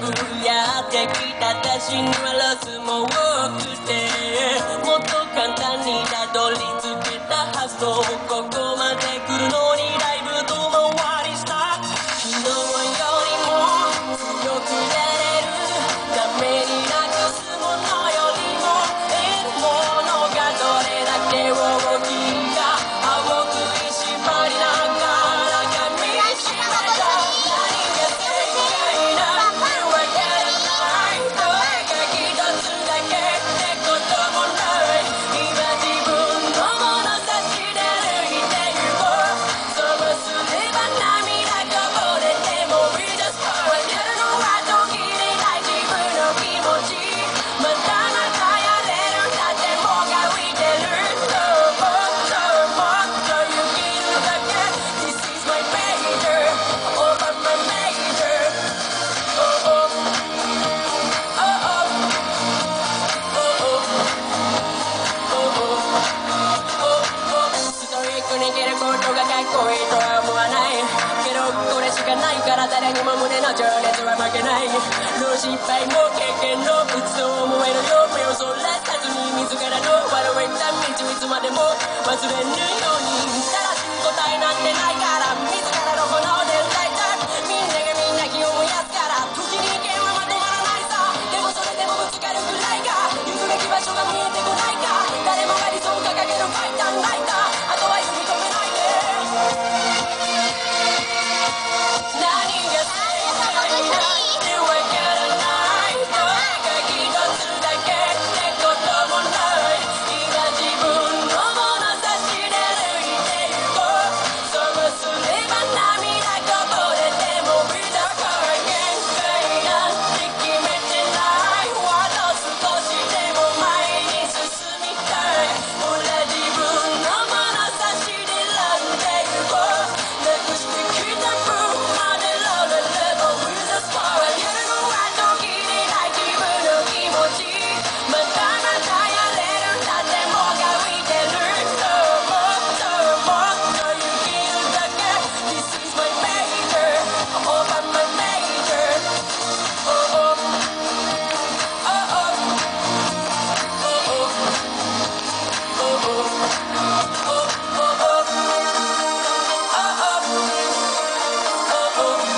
ぶやってきた私にはラスも多くてもっと簡単にたどり着けた発想ここまで誰にも胸の情熱は負けない。の失敗も経験の鬱と思えるよ。目をそらさずに自らの笑われた。道いつまでも忘れぬように。正しい答えなんてないか。oh, oh, oh, oh.